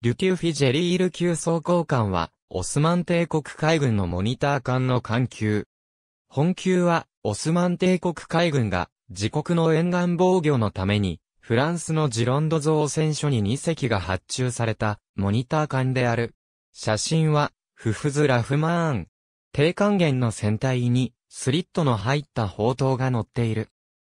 リュテュフィジェリール級装甲艦は、オスマン帝国海軍のモニター艦の艦級。本級は、オスマン帝国海軍が、自国の沿岸防御のために、フランスのジロンド造船所に2隻が発注された、モニター艦である。写真は、フフズ・ラフマーン。低還元の船体に、スリットの入った砲塔が乗っている。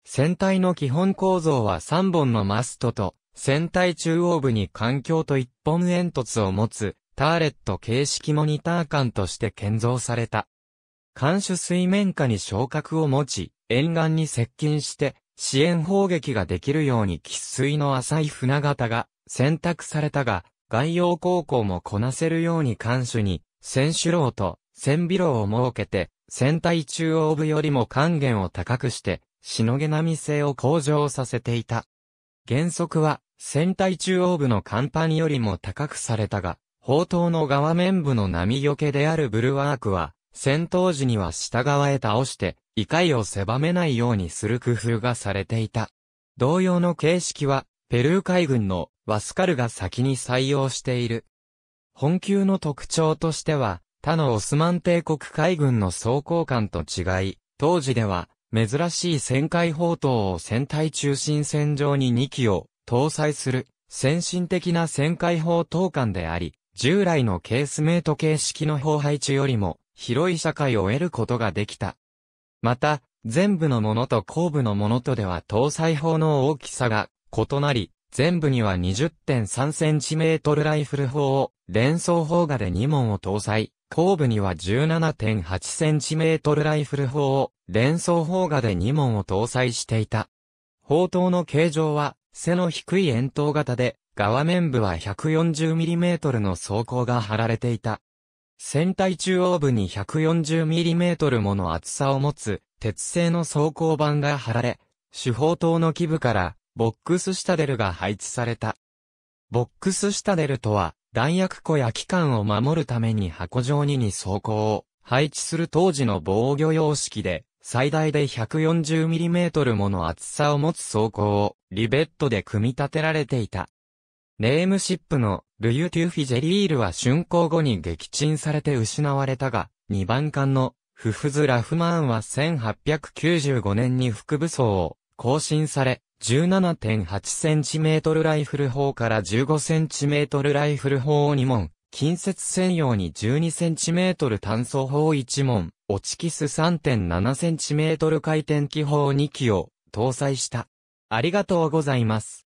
船体の基本構造は3本のマストと、船体中央部に環境と1本煙突を持つ、ターレット形式モニター艦として建造された。艦首水面下に昇格を持ち、沿岸に接近して、支援砲撃ができるように喫水の浅い船型が選択されたが、外洋航行もこなせるように艦首に、船首楼と船尾楼を設けて、船体中央部よりも還元を高くして、しのげ波性を向上させていた。原則は、船体中央部の甲板よりも高くされたが、砲塔の側面部の波よけであるブルワークは、戦闘時には下側へ倒して、異界を狭めないようにする工夫がされていた。同様の形式は、ペルー海軍のワスカルが先に採用している。本級の特徴としては、他のオスマン帝国海軍の装甲艦と違い、当時では、珍しい旋回砲塔を船体中心線上に2機を搭載する先進的な旋回砲塔艦であり、従来のケースメート形式の砲配置よりも広い社会を得ることができた。また、全部のものと後部のものとでは搭載砲の大きさが異なり、全部には 20.3cm ライフル砲を連装砲画で2門を搭載、後部には 17.8cm ライフル砲を連装砲画で2門を搭載していた。砲塔の形状は背の低い円筒型で、側面部は 140mm の装甲が貼られていた。船体中央部に 140mm もの厚さを持つ鉄製の装甲板が貼られ、主砲塔の基部からボックスシタデルが配置された。ボックスシタデルとは弾薬庫や機関を守るために箱状にに装甲を配置する当時の防御様式で、最大で 140mm もの厚さを持つ装甲をリベットで組み立てられていた。ネームシップのルユ・テュフィジェリールは竣工後に撃沈されて失われたが、2番艦のフフズ・ラフマーンは1895年に副武装を更新され、17.8cm ライフル砲から 15cm ライフル砲を2門、近接専用に 12cm 単装砲1門、オチキス 3.7cm 回転機砲2機を搭載した。ありがとうございます。